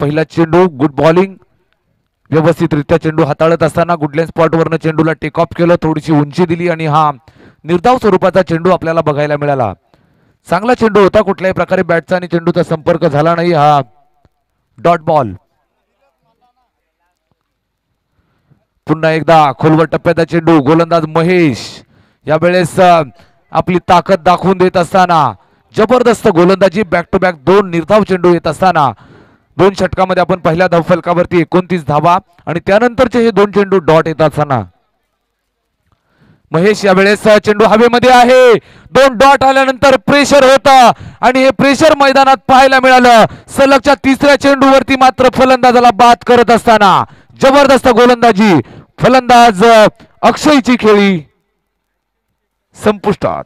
पहिला चेंडू good bowling व्यवस्थितरित्या चेंडू हाताळत असताना गुडलेन स्पॉटवरनं चेंडूला टेक ऑफ केलं थोडीशी उंची दिली आणि हा निर्धाव स्वरूपाचा चेंडू आपल्याला बघायला मिळाला. चांगला चेंडू होता कुठल्याही प्रकारे बॅटचा आणि चेंडूचा संपर्क झाला नाही हा डॉट बॉल पुन्हा एकदा खोलवर टप्प्याचा चेंडू गोलंदाज महेश. यावेळेस आपली ताकद दाखवून देत असताना जबरदस्त गोलंदाजी बॅक टू बॅक दोन निर्धाव चेंडू येत असताना दोन षटकामध्ये आपण पहिल्या धावफलकावरती एकोणतीस धावा आणि त्यानंतरचे हे दोन चेंडू डॉट येत असताना. महेश यावेळेस चेंडू हवेमध्ये आहे. दोन डॉट आल्यानंतर प्रेशर होतं आणि हे प्रेशर मैदानात पाहायला मिळालं. सलगच्या तिसऱ्या चेंडूवरती मात्र फलंदाजाला बाद करत असताना. जबरदस्त गोलंदाजी. फलंदाज अक्षयची खेळी संपुष्टात.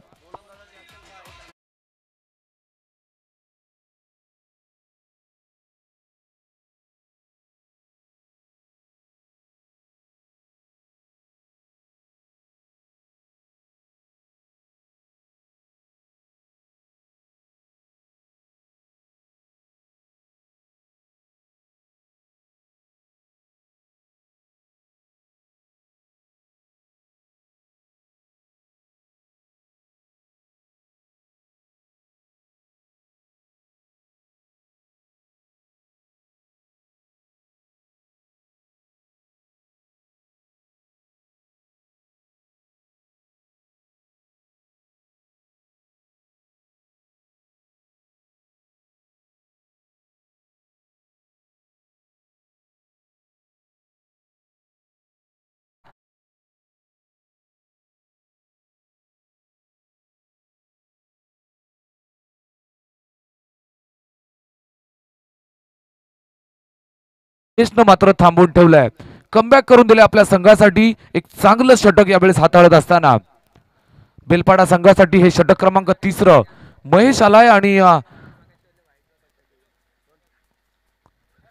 महेशनं मात्र थांबवून ठेवलंय. कमबॅक करून दिले आपल्या संघासाठी. एक चांगलं षटक यावेळेस हाताळत असताना. बेलपाडा संघासाठी हे षटक क्रमांक तिसरं. महेश आलाय आणि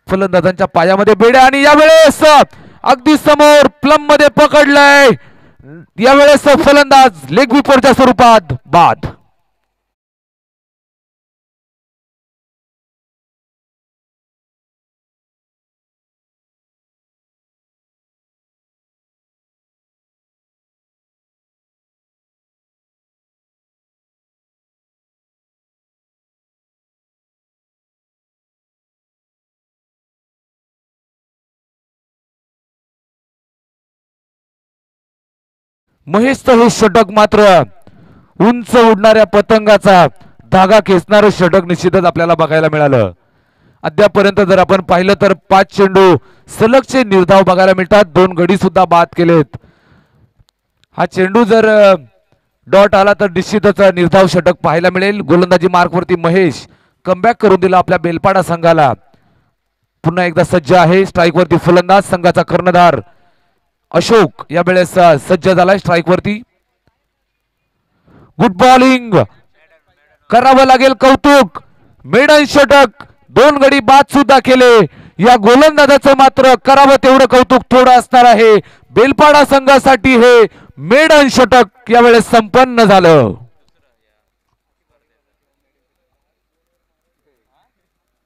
फलंदाजांच्या पायामध्ये बेड्या आणि यावेळेस अगदी समोर प्लममध्ये पकडलंय. यावेळेस फलंदाज लेग विपरच्या स्वरूपात बाद. महेशचं हे षटक मात्र उंच उडणाऱ्या पतंगाचा धागा खेचणारं षटक निश्चितच आपल्याला बघायला मिळालं. अद्यापर्यंत जर आपण पाहिलं तर पाच चेंडू सलगचे निर्धाव बघायला मिळतात. दोन गडी सुद्धा बाद केलेत. हा चेंडू जर डॉट आला तर निश्चितच निर्धाव षटक पाहायला मिळेल. गोलंदाजी मार्कवरती महेश कमबॅक करून दिला आपल्या बेलपाडा संघाला. पुन्हा एकदा सज्ज आहे. स्ट्राईकवरती फलंदाज संघाचा कर्णधार अशोक या वेळेस सज्ज झालाय स्ट्राईक वरती. गुड बॉलिंग करावं लागेल कौतुक. मेडन षटक दोन गडी बाद सुद्धा केले. या गोलंदाजाचं मात्र करावं तेवढं कौतुक थोडं असणार आहे. बेलपाडा संघासाठी हे मेडन षटक यावेळेस संपन्न झालं.